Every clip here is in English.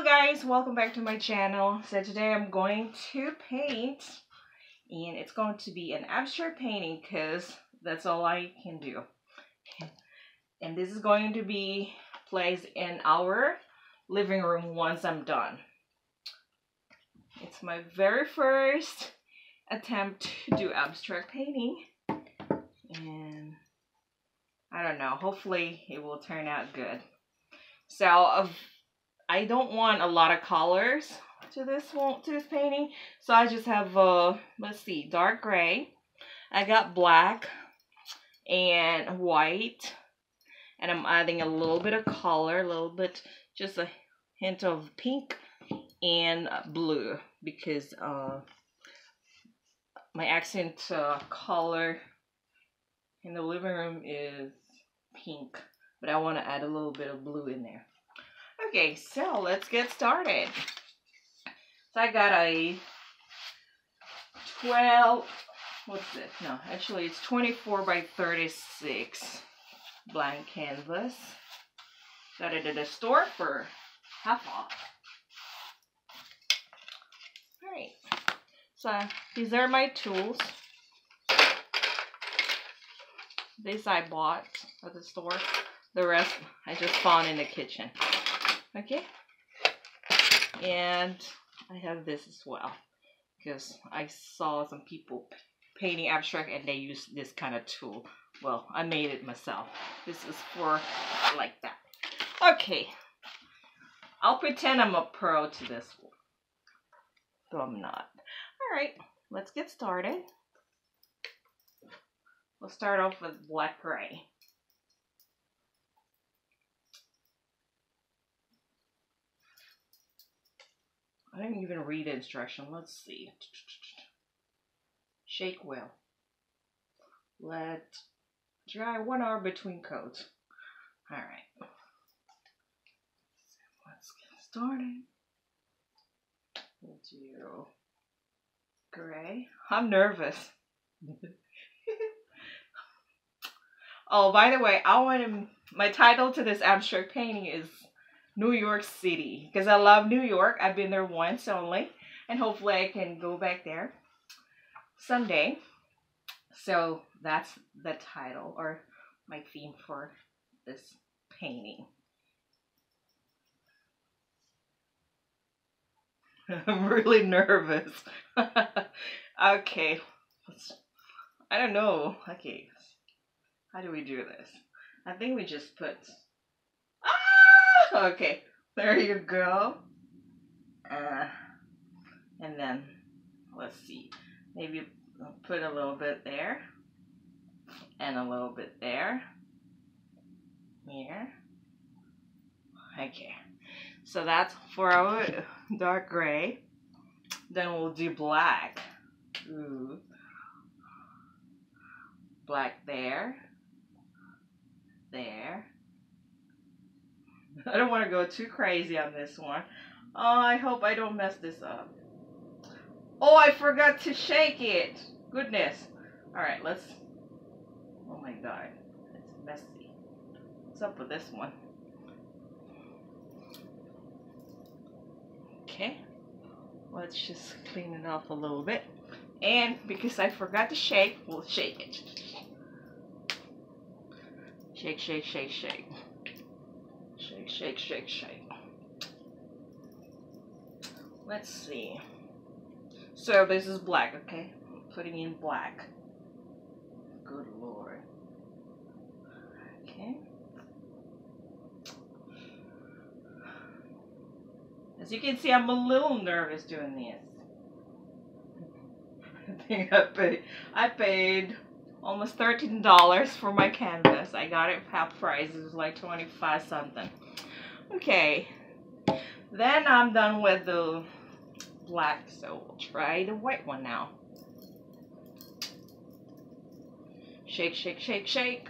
Hello guys, welcome back to my channel. So today I'm going to paint and it's going to be an abstract painting because that's all I can do. And this is going to be placed in our living room once I'm done. It's my very first attempt to do abstract painting and I don't know, hopefully it will turn out good. So uh, I don't want a lot of colors to this one to this painting, so I just have uh let's see, dark gray. I got black and white, and I'm adding a little bit of color, a little bit, just a hint of pink and blue because uh my accent uh, color in the living room is pink, but I want to add a little bit of blue in there. Okay, so let's get started. So I got a 12, what's this? No, actually it's 24 by 36 blank canvas. Got it at the store for half off. Alright, so these are my tools. This I bought at the store. The rest I just found in the kitchen. Okay. And I have this as well. Because I saw some people painting abstract and they use this kind of tool. Well, I made it myself. This is for like that. Okay. I'll pretend I'm a pro to this one. Though I'm not. Alright, let's get started. We'll start off with black gray. I didn't even read the instruction. Let's see. Shake well. Let dry one hour between coats. All right. Let's get started. We'll do gray. I'm nervous. oh, by the way, I want to. My title to this abstract painting is New York City because I love New York. I've been there once only, and hopefully I can go back there someday. So that's the title or my theme for this painting. I'm really nervous. okay, I don't know. Okay, how do we do this? I think we just put okay, there you go. Uh, and then, let's see, maybe put a little bit there, and a little bit there, here. Okay, so that's for our dark gray. Then we'll do black. Ooh. Black there, there, I don't want to go too crazy on this one. Oh, I hope I don't mess this up. Oh, I forgot to shake it. Goodness. All right, let's. Oh my God, it's messy. What's up with this one? Okay, let's just clean it off a little bit. And because I forgot to shake, we'll shake it. Shake, shake, shake, shake. Shake, shake, shake, shake. Let's see. So this is black, okay? I'm putting in black. Good lord. Okay. As you can see, I'm a little nervous doing this. I think I paid, I paid almost $13 for my canvas. I got it half price. It was like 25 something. Okay. Then I'm done with the black, so we'll try the white one now. Shake, shake, shake, shake.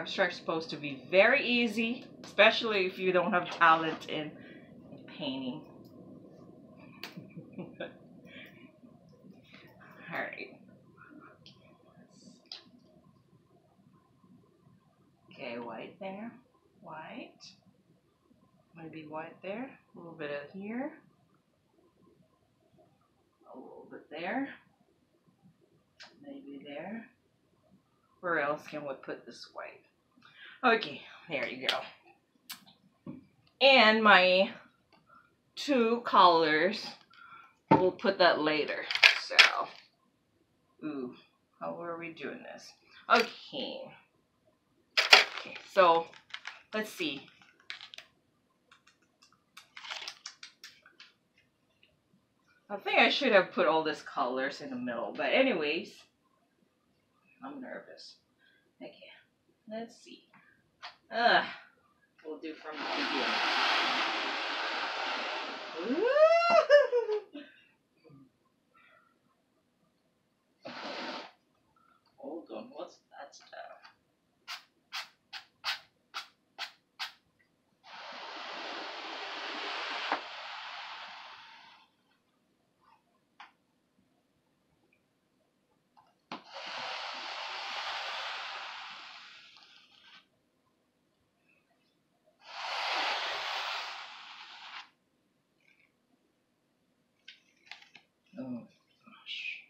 abstract is supposed to be very easy, especially if you don't have talent in, in painting. Alright. Okay, white there. White. Maybe white there. A little bit of here. A little bit there. Maybe there. Where else can we put this white? Okay, there you go. And my two colors, we'll put that later. So, ooh, how are we doing this? Okay. Okay, so let's see. I think I should have put all these colors in the middle, but anyways, I'm nervous. Okay, let's see. Ugh, we'll do from the beginning. Hold on, what's that stuff? Oh gosh.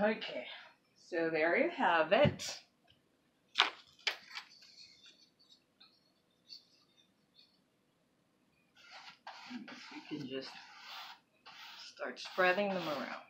Okay, so there you have it. You can just start spreading them around.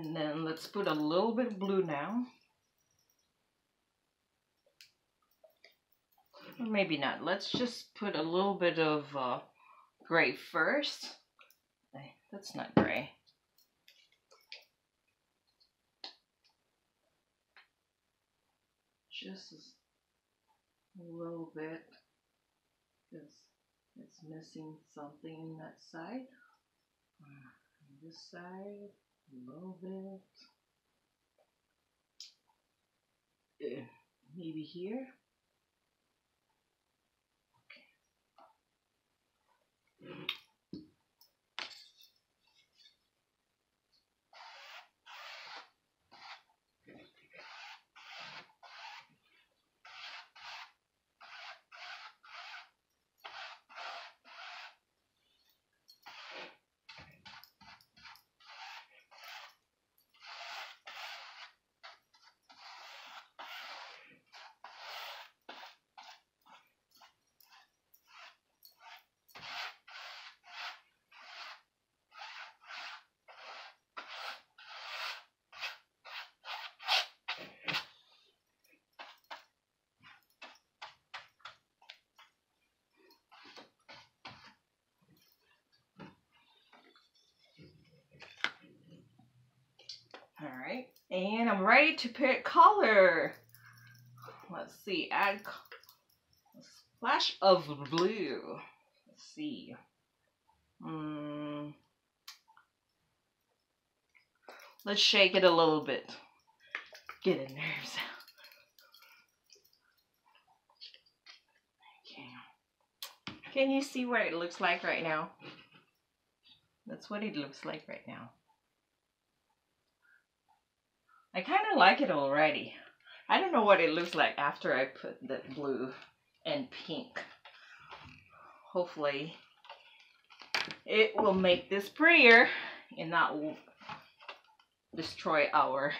And then let's put a little bit of blue now. Maybe not. Let's just put a little bit of uh, gray first. That's not gray. Just a little bit. Because it's missing something in that side. On this side little bit. Uh, maybe here. And I'm ready to put color. Let's see, add a splash of blue. Let's see. Mm. Let's shake it a little bit. Get the nerves out. Can you see what it looks like right now? That's what it looks like right now. I kind of like it already. I don't know what it looks like after I put the blue and pink. Hopefully it will make this prettier and not destroy our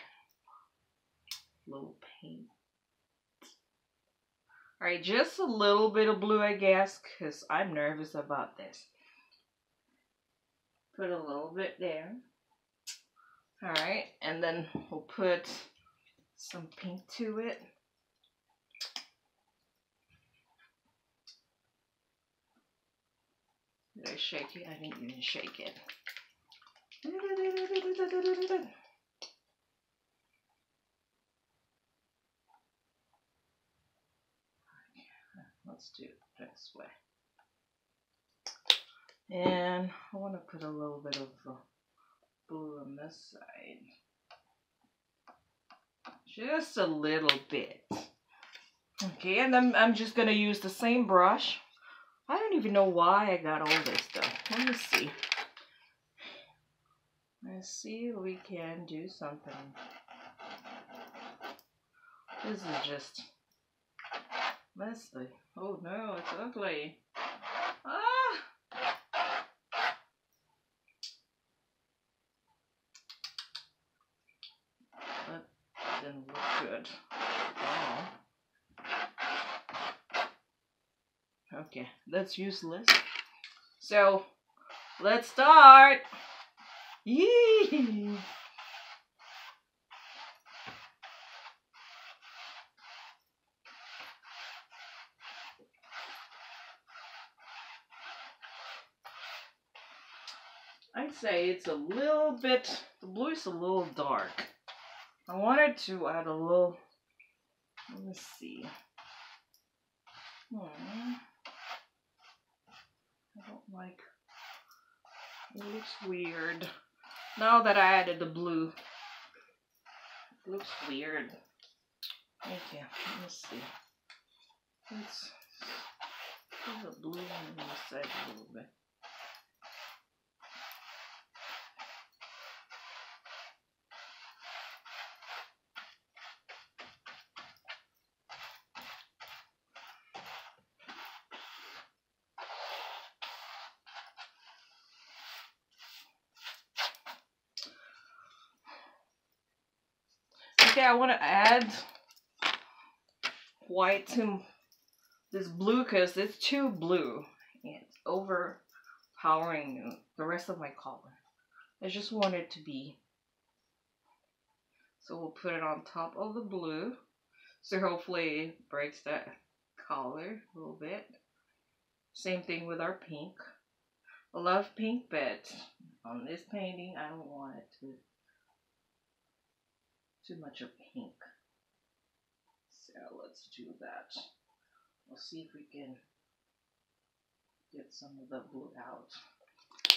little paint. Alright, just a little bit of blue I guess because I'm nervous about this. Put a little bit there. Alright, and then we'll put some pink to it. Did I shake it? I didn't even shake it. Let's do it this way. And I want to put a little bit of blue on this side. Just a little bit. Okay, and then I'm just going to use the same brush. I don't even know why I got all this stuff. Let me see. Let's see if we can do something. This is just messy. Oh no, it's ugly. Didn't look good. Okay, that's useless. So, let's start. Yee! I'd say it's a little bit, the blue is a little dark. I wanted to add a little, let me see. Hmm. I don't like, it looks weird. Now that I added the blue, it looks weird. Okay, let me see. Let's put the blue on the side a little bit. Okay, I want to add white to this blue because it's too blue. It's overpowering the rest of my color. I just want it to be. So we'll put it on top of the blue. So hopefully it breaks that color a little bit. Same thing with our pink. I love pink, but on this painting, I don't want it to too much of pink. So let's do that. We'll see if we can get some of the blue out.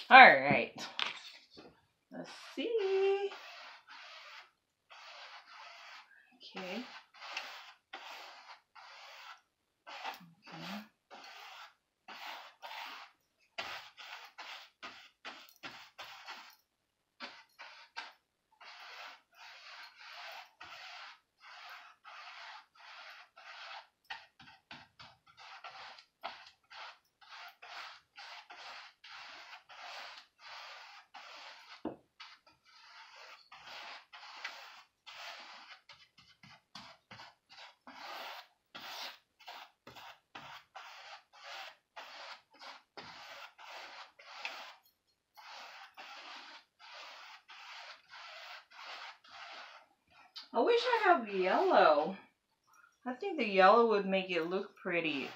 All right. Let's see. Okay. I wish I have yellow. I think the yellow would make it look pretty.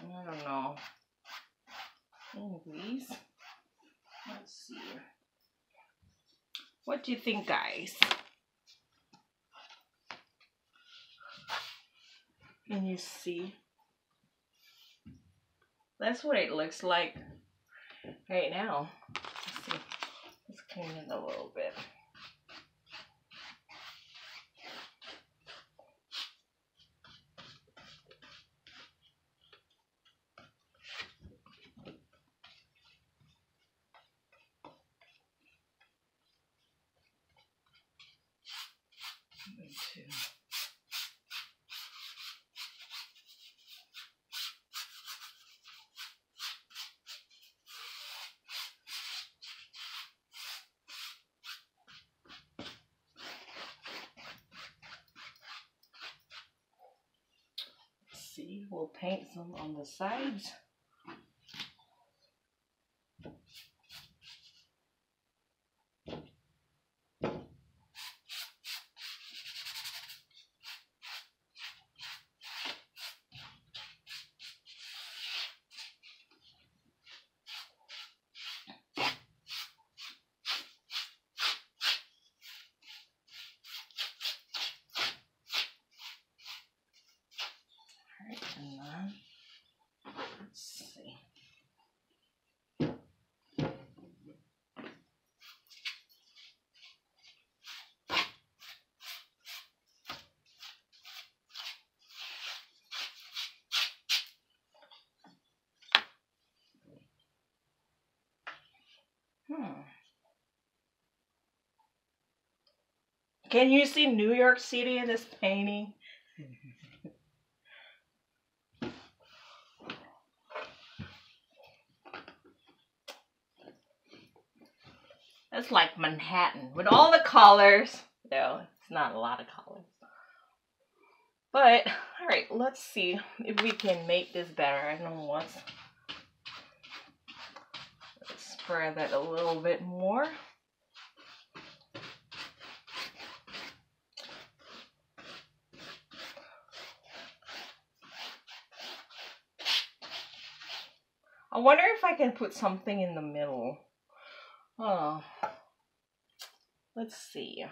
I don't know. Ooh, these. Let's see. What do you think, guys? Can you see? That's what it looks like right now. Let's see. Let's clean it a little bit. We'll paint some on the sides. Can you see New York City in this painting? That's like Manhattan with all the colors. No, it's not a lot of colors. But, alright, let's see if we can make this better. I don't know what's spread that a little bit more. Wonder if I can put something in the middle. Oh, let's see.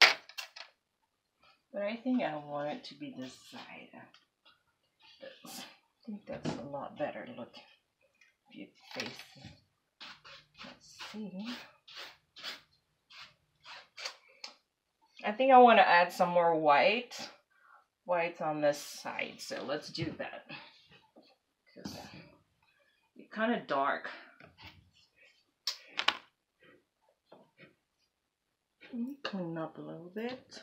But I think I want it to be this side. I think that's a lot better looking. If you face it see. I think I want to add some more white. White on this side, so let's do that. Kind of dark. Clean up a little bit.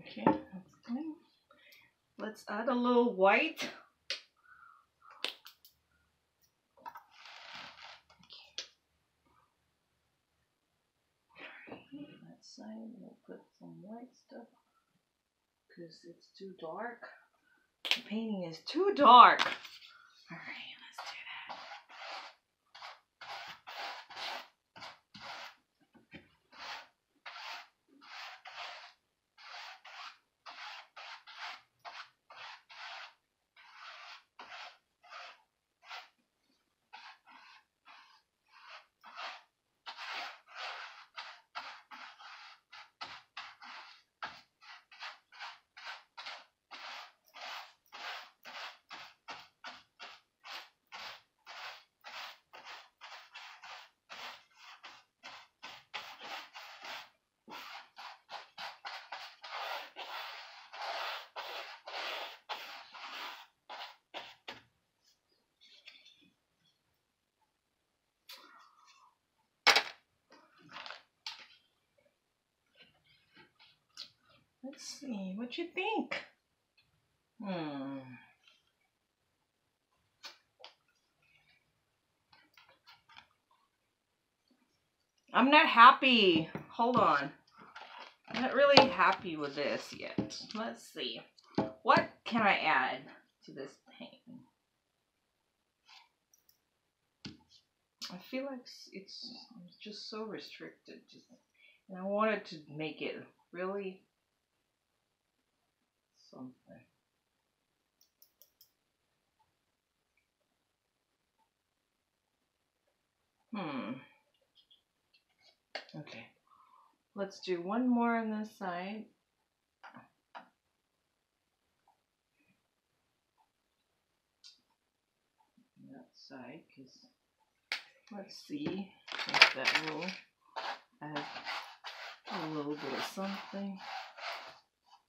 Okay, that's clean. Let's add a little white. That side, we'll put some white stuff because it's too dark. The painting is too dark. Let's see, what you think? Hmm. I'm not happy. Hold on. I'm not really happy with this yet. Let's see. What can I add to this painting? I feel like it's just so restricted. Just, and I wanted to make it really something. Hmm. Okay. Let's do one more on this side. That side, because let's see if that will add a little bit of something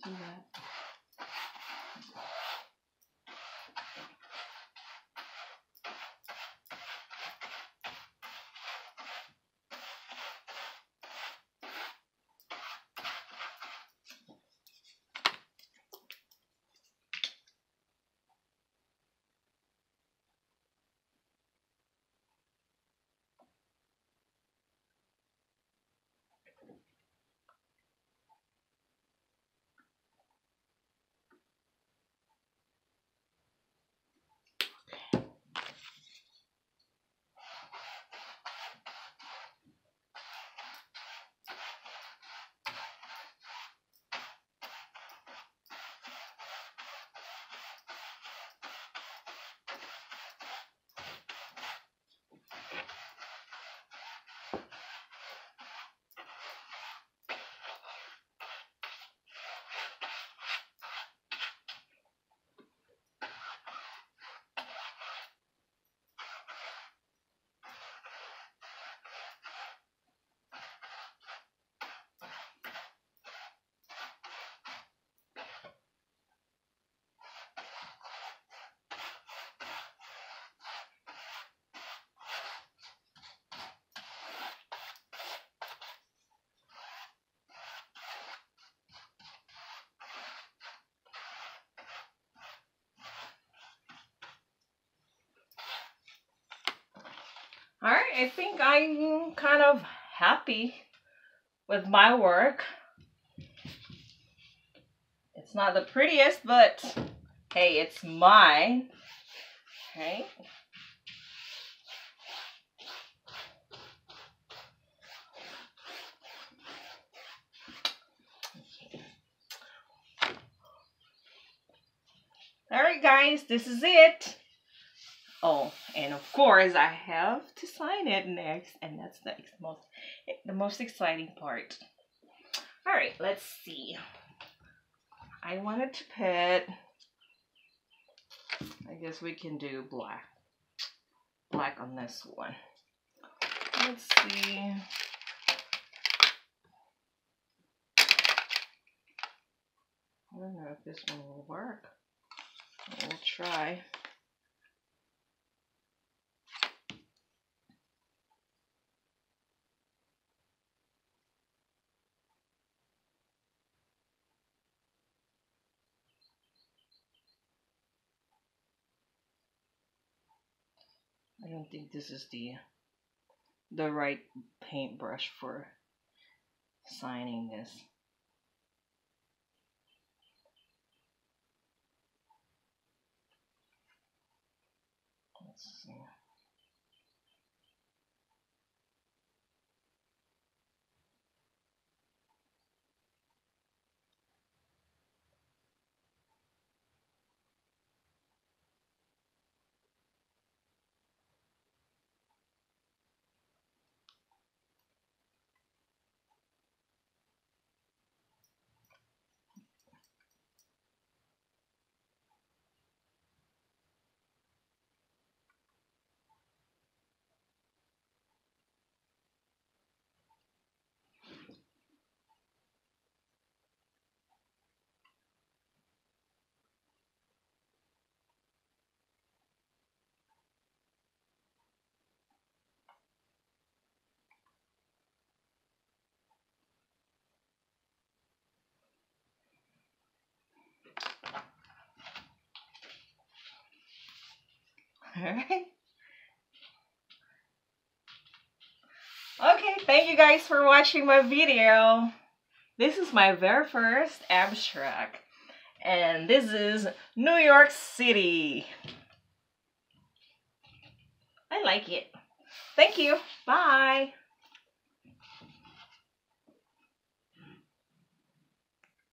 to that. I think I'm kind of happy with my work. It's not the prettiest, but hey, it's mine. Okay. All right, guys, this is it. Oh, and of course I have to sign it next, and that's the most the most exciting part. All right, let's see. I wanted to put. I guess we can do black. Black on this one. Let's see. I don't know if this one will work. We'll try. Don't think this is the the right paintbrush for signing this. Alright. Okay, thank you guys for watching my video. This is my very first abstract. And this is New York City. I like it. Thank you. Bye.